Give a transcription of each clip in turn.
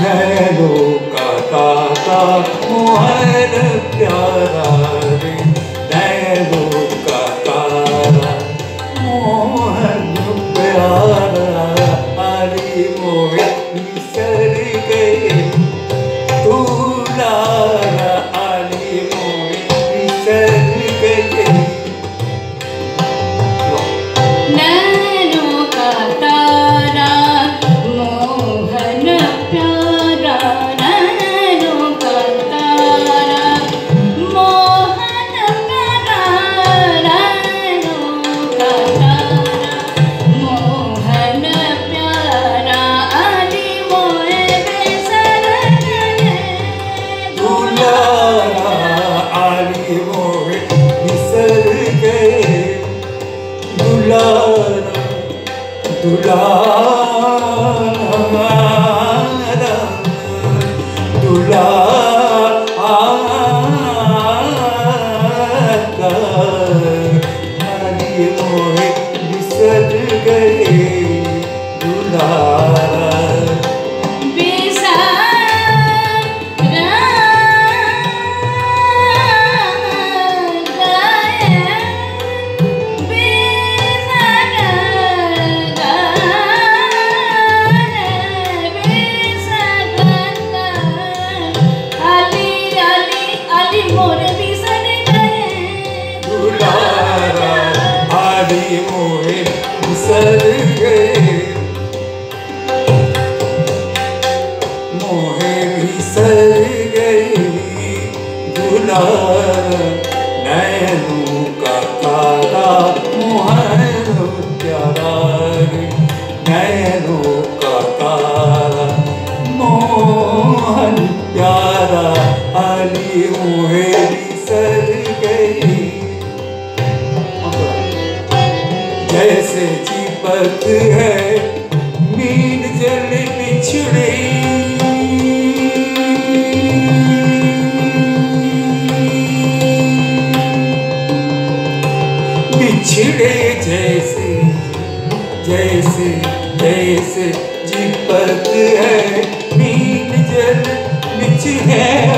Nano का ताता Mohan. love. Ali मोहे बिसर गई। जैसे जीपत है मीन जल बिछड़े। बिछड़े जैसे जैसे जैसे जीपत है मीन जल बिछड़े।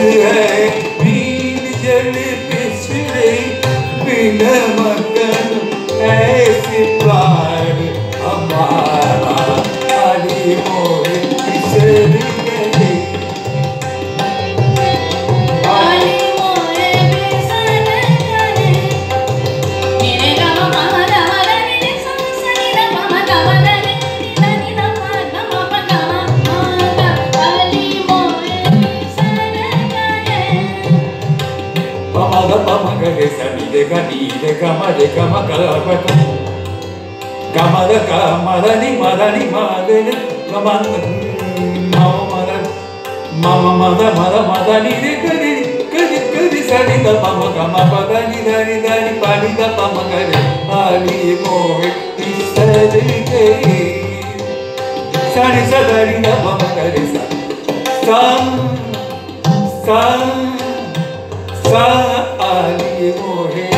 है। जल पिछड़े बिन ऐसे प्राण हमारा Hari da pa ma sa ni de ga ni ma de ma ga la pa ni ma da ni ma de ne ma ma ma ma ma ma ma ma da ma ni de ni ni ga ni sa ni da pa ma ga ni da ni da ni pa ni da pa ma ni mo ni sa da ni da pa ma sa sa sa sa morrer.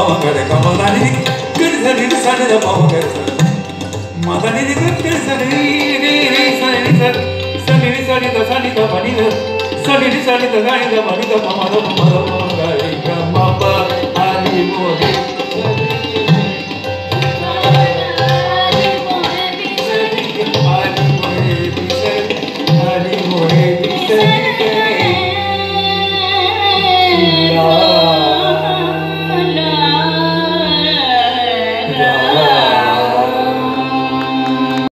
पावा करे का माता ने दिख कर सरी रे सा रे पावा करे माता ने दिख कर सरी रे रे सा रे सा सरी का हरी